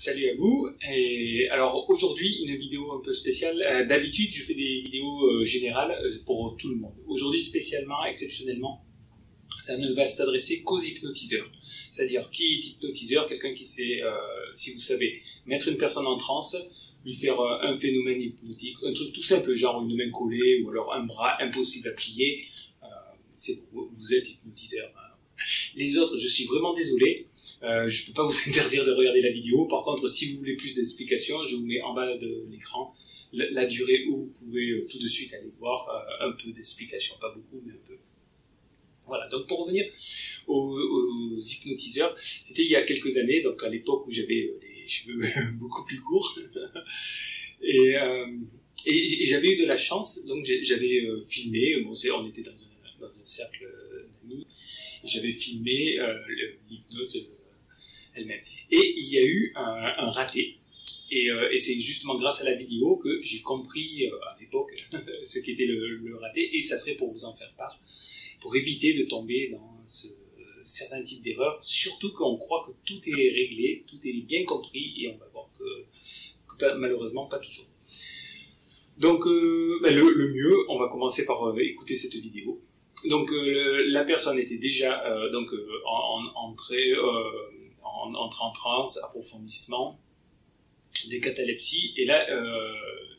Salut à vous. Et alors aujourd'hui une vidéo un peu spéciale. Euh, D'habitude je fais des vidéos euh, générales euh, pour tout le monde. Aujourd'hui spécialement, exceptionnellement, ça ne va s'adresser qu'aux hypnotiseurs. C'est-à-dire qui est hypnotiseur? Quelqu'un qui sait, si vous savez, mettre une personne en transe, lui faire un phénomène hypnotique, un truc tout simple, genre une main collée ou alors un bras impossible à plier. Vous, vous êtes hypnotiseur. Les autres, je suis vraiment désolé. Euh, je ne peux pas vous interdire de regarder la vidéo. Par contre, si vous voulez plus d'explications, je vous mets en bas de l'écran la, durée où vous pouvez euh, tout de suite aller voir euh, un peu d'explications. Pas beaucoup, mais un peu. Voilà, donc pour revenir aux, hypnotiseurs, c'était il y a quelques années, donc à l'époque où j'avais les cheveux beaucoup plus courts. et, j'avais eu de la chance, donc j'avais filmé, bon, on était dans un, dans un cercle d'amis, j'avais filmé euh, l'hypnose euh, elle-même. Et il y a eu un, raté. Et, euh, et c'est justement grâce à la vidéo que j'ai compris euh, à l'époque ce qu'était le, le raté, et ça serait pour vous en faire part, pour éviter de tomber dans ce certain type d'erreur, surtout quand on croit que tout est réglé, tout est bien compris, et on va voir que, malheureusement pas toujours. Donc euh, ben, le, mieux, on va commencer par euh, écouter cette vidéo. Donc euh, la personne était déjà euh, donc euh, en, en, entrée, en, entrée en transe, approfondissement, des catalepsies, et là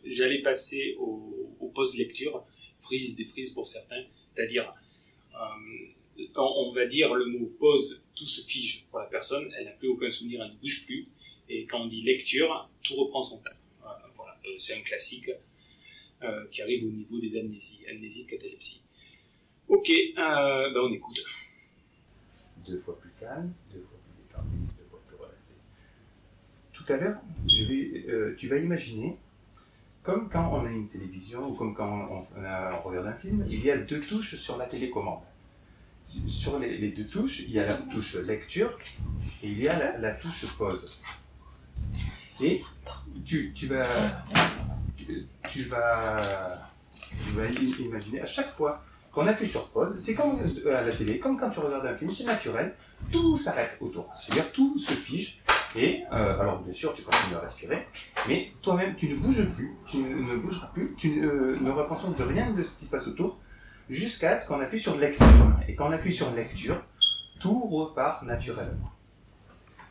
j'allais passer au, au post-lecture, frise, défrise pour certains, c'est-à-dire on, va dire le mot pause, tout se fige pour la personne, elle n'a plus aucun souvenir, elle ne bouge plus, et quand on dit lecture, tout reprend son cours. Voilà, c'est un classique qui arrive au niveau des amnésies, amnésie, catalepsie. Ok, euh, ben on écoute. deux fois plus calme, deux fois plus détendu, deux fois plus relaxé. Tout à l'heure, euh, tu vas imaginer, comme quand on a une télévision ou comme quand on, regarde un film, il y a deux touches sur la télécommande. Sur les, deux touches, il y a la touche lecture et il y a la, touche pause. Et tu, vas, tu, vas, tu vas imaginer à chaque fois qu'on appuie sur pause, c'est comme euh, à la télé, comme quand tu regardes un film, c'est naturel, tout s'arrête autour. C'est-à-dire tout se fige. Et euh, alors bien sûr, tu continues à respirer, mais toi-même, tu ne bouges plus, tu ne, bougeras plus, tu ne, euh, ne de rien de ce qui se passe autour, jusqu'à ce qu'on appuie sur lecture. Et quand on appuie sur lecture, tout repart naturellement.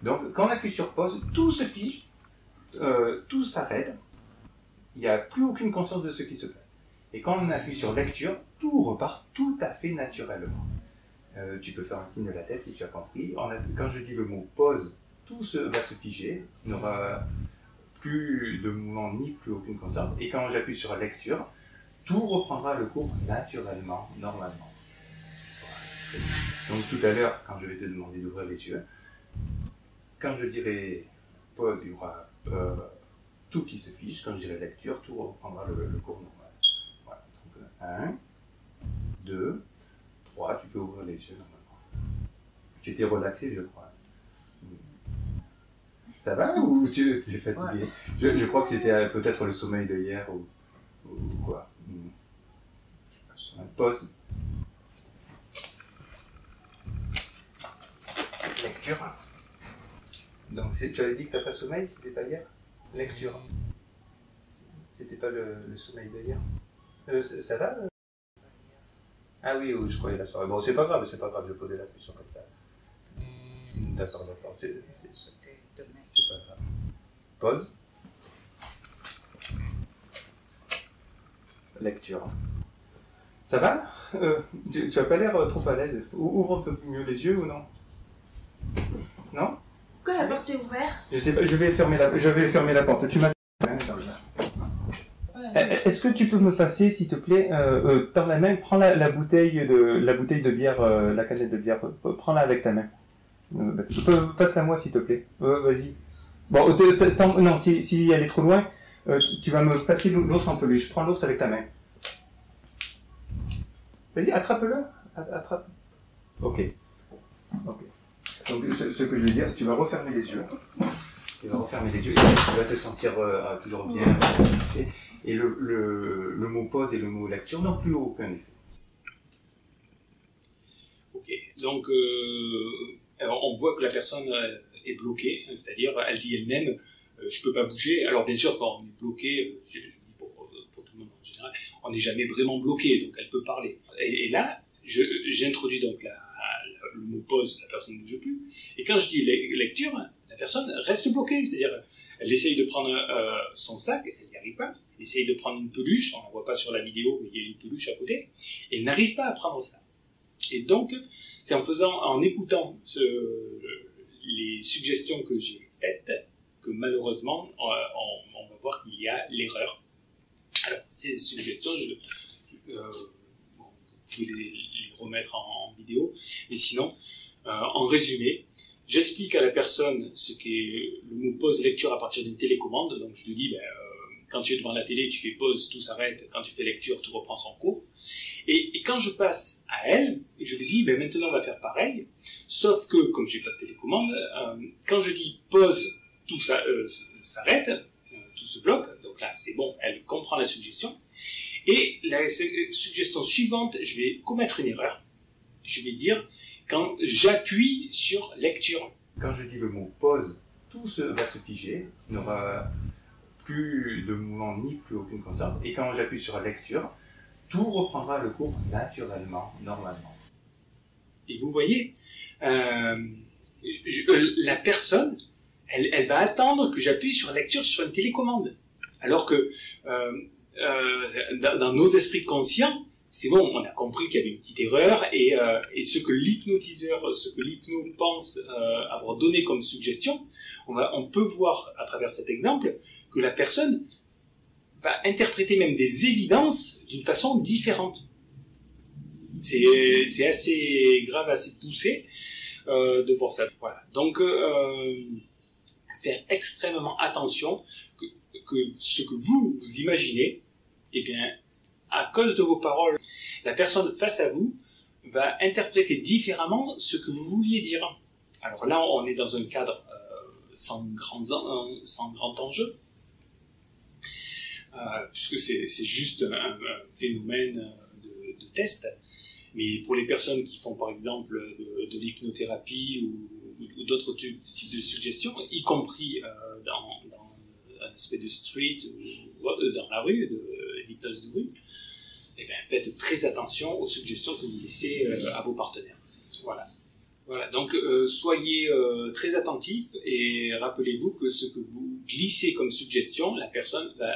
Donc quand on appuie sur pause, tout se fige, euh, tout s'arrête, il n'y a plus aucune conscience de ce qui se passe. Et quand on appuie sur lecture, tout repart tout à fait naturellement. Euh, tu peux faire un signe de la tête si tu as compris. Quand je dis le mot pause, tout se, va se figer, il n'y aura plus de mouvement ni plus aucune conscience. Et quand j'appuie sur lecture, tout reprendra le cours naturellement, normalement. Donc tout à l'heure, quand je vais te demander d'ouvrir les yeux, quand je dirai pause, il y aura euh, tout qui se fiche. Quand je dirai lecture, tout reprendra le, cours normal. Voilà. Donc, 1, 2, 3, tu peux ouvrir les yeux normalement. Tu t'es relaxé, je crois. Ça va ou tu es fatigué? Je, je crois que c'était euh, peut-être le sommeil de hier ou, ou quoi. Hmm. Pause. Lecture. Donc tu avais dit que t'as pas sommeil, c'était pas hier? Lecture. C'était pas le, le sommeil de hier Euh, ça, ça va euh? Ah oui, oui, je croyais la soirée. Bon, c'est pas grave, c'est pas grave, je posais la question comme ça. D'accord, d'accord, c'est pas grave. Pause. Lecture. Ça va? Euh, tu, tu as pas l'air euh, trop à l'aise. Ou- Ouvre un peu mieux les yeux ou non? Non? Pourquoi la porte est ouverte? Je sais pas, je vais fermer la, je vais fermer la porte. Tu m'as. Est-ce que tu peux me passer, s'il te plaît, euh, euh, tends la main, prends la, bouteille de la bouteille de bière, euh, la canette de bière, euh, prends-la avec ta main. Bah, Passe-la moi, s'il te plaît. Vas-y. Bon, tends- non, si, elle est trop loin, tu- vas me passer l'ours en peluche. Prends l'ours avec ta main. Vas-y, attrape-le. Attrape. Ok. Ok. Donc, ce que je veux dire, tu vas refermer les yeux. Tu vas refermer les yeux tu vas te sentir euh, toujours bien. Et le, mot pause et le mot lecture n'ont plus aucun effet. Ok, donc euh, on voit que la personne euh, est bloquée, c'est-à-dire elle dit elle-même euh, je peux pas bouger. Alors bien sûr quand on est bloqué, euh, je, dis pour, tout le monde en général, on n'est jamais vraiment bloqué, donc elle peut parler. Et, là, j'introduis donc le mot pause, la personne ne bouge plus. Et quand je dis lecture, personne reste bloquée, c'est-à-dire elle essaye de prendre euh, son sac, elle n'y arrive pas. Elle essaye de prendre une peluche, on ne voit pas sur la vidéo, mais il y a une peluche à côté, elle n'arrive pas à prendre ça. Et donc, c'est en faisant, en écoutant les suggestions que j'ai faites, que malheureusement, on, va voir qu'il y a l'erreur. Alors, ces suggestions, euh, vous pouvez les, remettre en, vidéo, mais sinon, euh, en résumé, j'explique à la personne ce qu'est le mot pause lecture à partir d'une télécommande. Donc, je lui dis, ben, euh, quand tu es devant la télé, tu fais pause, tout s'arrête. Quand tu fais lecture, tout reprend son cours. Et, quand je passe à elle, je lui dis, ben, maintenant on va faire pareil. Sauf que, comme je n'ai pas de télécommande, quand je dis pause tout ça euh, s'arrête, euh, tout se bloque. Donc là, c'est bon, elle comprend la suggestion. Et la suggestion suivante, je vais commettre une erreur. Je vais dire quand j'appuie sur lecture. Quand je dis le mot pause, tout se, va se figer, il n'y aura plus de mouvement ni plus aucune conscience. Et quand j'appuie sur lecture, tout reprendra le cours naturellement, normalement. Et vous voyez, euh, la personne elle, va attendre que j'appuie sur lecture sur une télécommande. Alors que euh, euh, dans, nos esprits conscients, c'est bon, on a compris qu'il y avait une petite erreur et, euh, ce que l'hypnotiseur, ce que l'hypno pense avoir donné comme suggestion, on, peut voir à travers cet exemple que la personne va interpréter même des évidences d'une façon différente. C'est assez grave, assez poussé de voir ça. Voilà. Donc faire extrêmement attention que, ce que vous, vous imaginez, eh bien, à cause de vos paroles, la personne face à vous va interpréter différemment ce que vous vouliez dire. Alors là, on est dans un cadre euh, sans, grand, enjeu, euh, puisque c'est juste un, phénomène de, test. Mais pour les personnes qui font par exemple de, de l'hypnothérapie ou d'autres types de suggestions, y compris euh, dans, un aspect de street ou dans la rue, de rue, eh bien, faites très attention aux suggestions que vous laissez euh, à vos partenaires. Voilà. Voilà, donc soyez très attentifs et rappelez-vous que ce que vous glissez comme suggestion, la personne va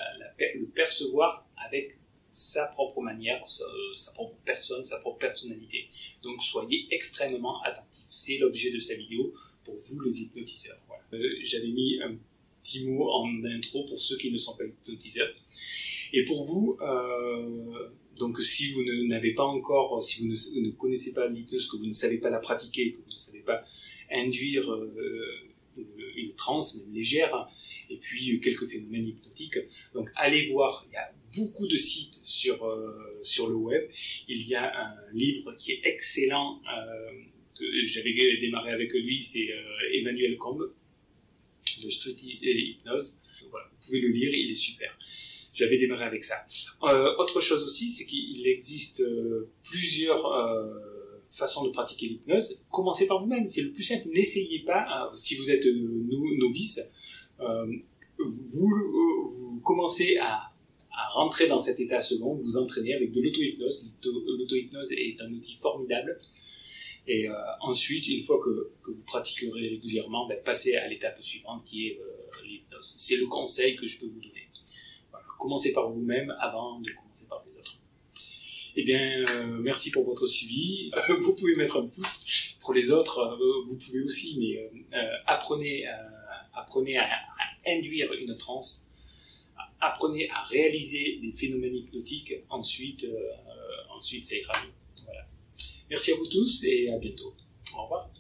le percevoir avec sa propre manière, sa, propre personne, sa propre personnalité. Donc soyez extrêmement attentifs. C'est l'objet de sa vidéo pour vous les hypnotiseurs. Euh, j'avais mis un petit mot en intro pour ceux qui ne sont pas hypnotiseurs. Et pour vous, euh, donc si vous n'avez pas encore, si vous ne, connaissez pas l'hypnose, que vous ne savez pas la pratiquer, que vous ne savez pas induire euh, une, une transe, même légère, et puis quelques phénomènes hypnotiques. Donc allez voir, il y a beaucoup de sites sur, euh, sur le web. Il y a un livre qui est excellent, que j'avais démarré avec lui, c'est Emmanuel Combe, de Street Hypnose. Voilà, vous pouvez le lire, il est super. J'avais démarré avec ça. autre chose aussi, c'est qu'il existe plusieurs façons de pratiquer l'hypnose. Commencez par vous-même, c'est le plus simple. N'essayez pas, si vous êtes novice, vous, vous commencez à à rentrer dans cet état second, vous entraînez avec de l'auto-hypnose. L'auto-hypnose est un outil formidable. Et euh, ensuite, une fois que, que, vous pratiquerez régulièrement, ben, passez à l'étape suivante qui est euh, l'hypnose. C'est le conseil que je peux vous donner. Voilà. Commencez par vous-même avant de commencer par les autres. Eh bien, euh, merci pour votre suivi. vous pouvez mettre un pouce. Pour les autres, euh, vous pouvez aussi, mais apprenez, apprenez à, à induire une transe apprenez à réaliser des phénomènes hypnotiques, ensuite, euh, ensuite ça ira mieux. Merci à vous tous et à bientôt. Au revoir.